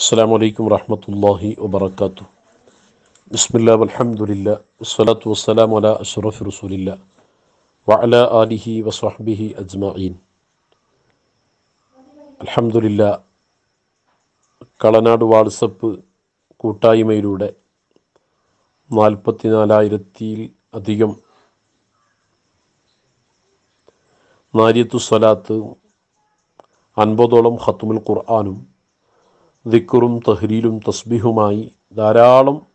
അസ്സാം വലൈക്കും വാഹമത്തല്ലാഹി വബർക്കാത്തു ബിസ്മില്ലാ അലഹമുല്ല വസ്സലാത്തു വസ്സലാം അല അഷറഫ് റസൂലില്ല വഅല ആലിഹി വസ്വഹ്ബിഹി അജ്മഈൻ. അലഹമുല്ല കളനാട് വാട്സപ്പ് കൂട്ടായ്മയിലൂടെ നാൽപ്പത്തിനാലായിരത്തിയിൽ അധികം നാരിയത്തു സ്വലാത്ത് അൻപതോളം ഖത്തുമുൽ ഖുർആാനും ദിക്കറും തഹ്രീലും തസ്ബിഹുമായി ധാരാളം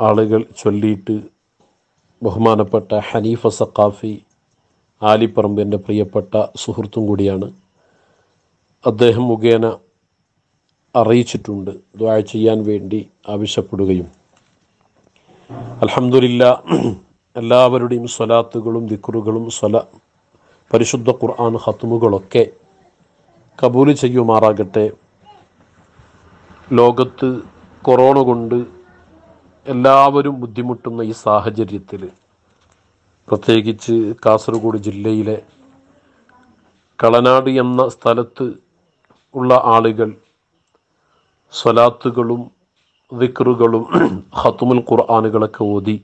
ആളുകൾ ചൊല്ലിയിട്ട് ബഹുമാനപ്പെട്ട ഹനീഫ സക്കാഫി ആലിപ്പറമ്പിന്റെ പ്രിയപ്പെട്ട സുഹൃത്തും കൂടിയാണ്. അദ്ദേഹം മുഖേന അറിയിച്ചിട്ടുണ്ട്. ദ്വാ ചെയ്യാൻ വേണ്ടി ആവശ്യപ്പെടുകയും. അലഹമില്ല എല്ലാവരുടെയും സ്വലാത്തുകളും ദിക്കുറുകളും സ്വല പരിശുദ്ധ ഖുർആൻ ഹത്തുമുകളൊക്കെ കബൂൽ ചെയ്യുമാറാകട്ടെ. ലോകത്ത് കൊറോണ കൊണ്ട് എല്ലാവരും ബുദ്ധിമുട്ടുന്ന ഈ സാഹചര്യത്തിൽ പ്രത്യേകിച്ച് കാസർഗോഡ് ജില്ലയിലെ കളനാട് എന്ന സ്ഥലത്ത് ഉള്ള ആളുകൾ സ്വലാത്തുകളും വിക്റുകളും ഹത്തുമുൽ ഖുർആാനുകളൊക്കെ ഓതി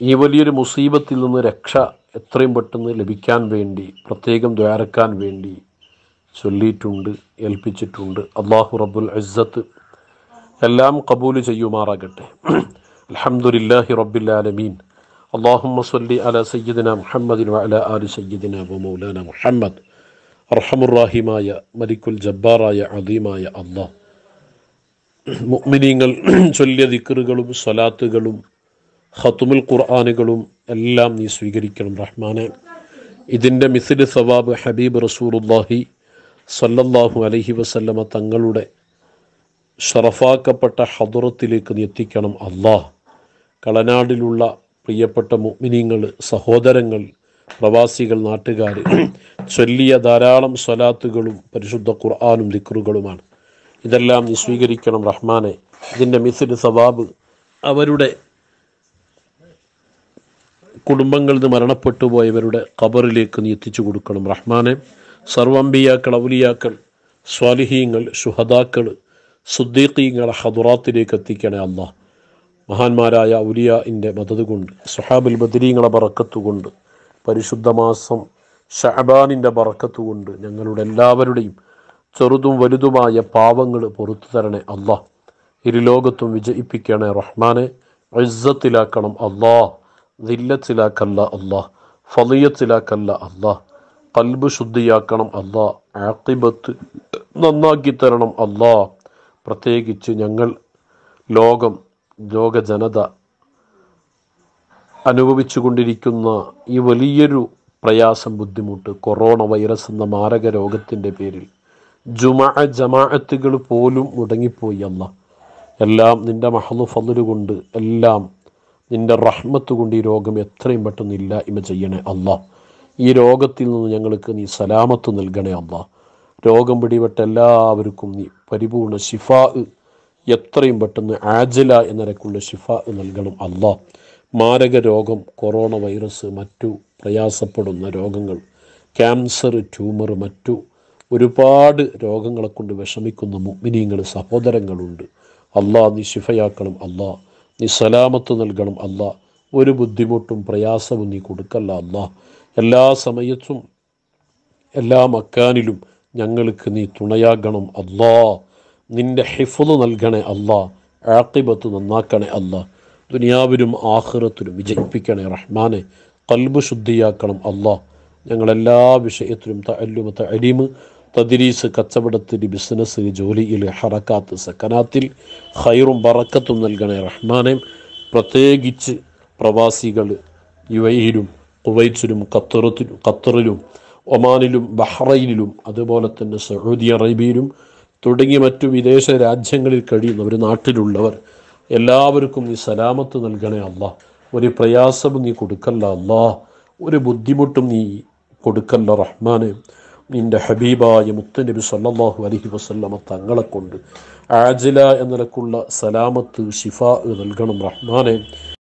ഈ വലിയൊരു മുസീബത്തിൽ നിന്ന് രക്ഷ എത്രയും പെട്ടെന്ന് ലഭിക്കാൻ വേണ്ടി പ്രത്യേകം ദ്വാരക്കാൻ വേണ്ടി ചൊല്ലിയിട്ടുണ്ട് ഏൽപ്പിച്ചിട്ടുണ്ട്. അള്ളാഹു റബ്ബുൽ ഇസ്സത്ത് എല്ലാം കബൂൽ ചെയ്യുമാറാകട്ടെ. അൽഹംദുലില്ലാഹി റബ്ബിൽ ആലമീൻ. അള്ളാഹുമ്മ സ്വല്ലി അല സയ്യിദിന മുഹമ്മദിൻ അല ആലി സയ്യിദിന മൗലാന മുഹമ്മദ്. അർഹമുറാഹിമായ മലിക്കുൽ ജബ്ബാറായ അദീമായ അള്ളാഹ് മുഅ്മിനീങ്ങൾ ചൊല്ലിയ ദിക്റുകളും സ്വലാത്തുകളും ഖത്തുമുൽ ഖുർആാനുകളും എല്ലാം നീ സ്വീകരിക്കണം റഹ്മാനെ. ഇതിന്റെ മിസിൽ സവാബ് ഹബീബ് റസൂറുല്ലാഹി സല്ലല്ലാഹു അലഹി വസല്ലമ തങ്ങളുടെ ഷറഫാക്കപ്പെട്ട ഹദുറത്തിലേക്ക് നീ എത്തിക്കണം. അള്ളാഹ് കളനാടിലുള്ള പ്രിയപ്പെട്ട മുഅ്മിനീങ്ങൾ സഹോദരങ്ങൾ പ്രവാസികൾ നാട്ടുകാർ ചൊല്ലിയ ധാരാളം സ്വലാത്തുകളും പരിശുദ്ധ ഖുർആാനും ദിക്റുകളുമാണ്. ഇതെല്ലാം നീ സ്വീകരിക്കണം റഹ്മാനെ. ഇതിന്റെ മിസിന് സവാബ് അവരുടെ കുടുംബങ്ങളിൽ നിന്ന് മരണപ്പെട്ടു പോയവരുടെ ഖബറിലേക്ക് നീ എത്തിച്ചു കൊടുക്കണം റഹ്മാനെ. സർവംബിയാക്കൾ ഔലിയാക്കൾ സ്വാലിഹീങ്ങൾ ഷുഹദാക്കൾ സുദ്ദീഖീങ്ങൾ ഹദുറാത്തിലേക്ക് എത്തിക്കണേ അല്ല. മഹാന്മാരായ ഔലിയാന്റെ മദത് കൊണ്ട് സുഹാബുൽ ബദരീങ്ങളെ ബറക്കത്തുകൊണ്ട് പരിശുദ്ധ മാസം ഷഹബാനിന്റെ പറക്കത്തുകൊണ്ട് ഞങ്ങളുടെ എല്ലാവരുടെയും ചെറുതും വലുതുമായ പാവങ്ങൾ പുറത്തു തരണേ അല്ലാ. ഇരുലോകത്തും വിജയിപ്പിക്കണേ റഹ്മാനെ. ഇസ്സത്തിലാക്കണം അല്ലാ. ദില്ലത്തിലാക്കല്ല അല്ലാ. ഫലിയത്തിലാക്കല്ല അല്ലാ. കൽബ് ശുദ്ധിയാക്കണം അല്ലാ. ആക്കിബത്ത് നന്നാക്കി തരണം അല്ലാ. പ്രത്യേകിച്ച് ഞങ്ങൾ ലോകം ലോക ജനത അനുഭവിച്ചു കൊണ്ടിരിക്കുന്ന ഈ വലിയൊരു പ്രയാസം ബുദ്ധിമുട്ട് കൊറോണ വൈറസ് എന്ന മാരക രോഗത്തിന്റെ പേരിൽ. ജുമാ ജമാഅത്തുകൾ പോലും മുടങ്ങിപ്പോയി അല്ല. എല്ലാം നിന്റെ മഹലു ഫലു കൊണ്ട് എല്ലാം നിന്റെ റഹ്മത്ത് കൊണ്ട് ഈ രോഗം എത്രയും പെട്ടെന്ന് ഇല്ലായ്മ ചെയ്യണേ അല്ല. ഈ രോഗത്തിൽ നിന്ന് ഞങ്ങൾക്ക് നീ സലാമത്ത് നൽകണേ അമ്മ രോഗം പിടിപെട്ട എല്ലാവർക്കും നീ പരിപൂർണ ഷിഫാ എത്രയും പെട്ടെന്ന് ആജല എന്നരക്കുള്ള ഷിഫാ നൽകണം അല്ല മാരക രോഗം കൊറോണ വൈറസ് മറ്റു പ്രയാസപ്പെടുന്ന രോഗങ്ങൾ ക്യാൻസർ ട്യൂമർ മറ്റു ഒരുപാട് രോഗങ്ങളെ കൊണ്ട് വിഷമിക്കുന്ന മുഗ്മിനിയങ്ങൾ സഹോദരങ്ങളുണ്ട്. അള്ളാ നീ ശിഫയാക്കണം അള്ളാ. നീ സലാമത്ത് നൽകണം അല്ല ഒരു ബുദ്ധിമുട്ടും പ്രയാസവും നീ കൊടുക്കല്ല അള്ളാ. എല്ലാ സമയത്തും എല്ലാ മക്കാനിലും ഞങ്ങൾക്ക് നീ തുണയാകണം അള്ളാ നിന്റെ ഹിഫുദ് നൽകണേ അള്ളാ ആക്കിബത്ത് നന്നാക്കണേ അള്ളാ ദുനിയാവിലും ആഹ്റത്തിലും വിജയിപ്പിക്കണേ റഹ്മാനെ. കൽബ് ശുദ്ധിയാക്കണം അള്ളാ ഞങ്ങളെല്ലാ വിഷയത്തിലും തല്ലുമ തലീമ് തദ്രീസ് കച്ചവടത്തിൽ ബിസിനസ് ജോലിയിൽ ഹറക്കാത്ത് സക്കനാത്തിൽ ഹൈറും ബറക്കത്തും നൽകണേ റഹ്മാനെ. പ്രത്യേകിച്ച് പ്രവാസികൾ യു എയിലും കുവൈറ്റിലും ഖത്തറത്തിലും ഖത്തറിലും ഒമാനിലും ബഹ്റൈനിലും അതുപോലെ തന്നെ സൗദി അറേബ്യയിലും തുടങ്ങി മറ്റു വിദേശ രാജ്യങ്ങളിൽ കഴിയുന്നവർ നാട്ടിലുള്ളവർ എല്ലാവർക്കും നീ സലാമത്ത് നൽകണേ അല്ല. ഒരു പ്രയാസവും നീ കൊടുക്കല്ല അല്ല. ഒരു ബുദ്ധിമുട്ടും നീ കൊടുക്കല്ല റഹ്മാനെ. നിന്റെ ഹബീബായ മുത്തനബി സല്ലല്ലാഹു അലൈഹി വസല്ലമ തങ്ങളെ കൊണ്ട് ആജില എന്നതിലേക്കുള്ള സലാമത്ത് ഷിഫ നൽകണം റഹ്മാനെ.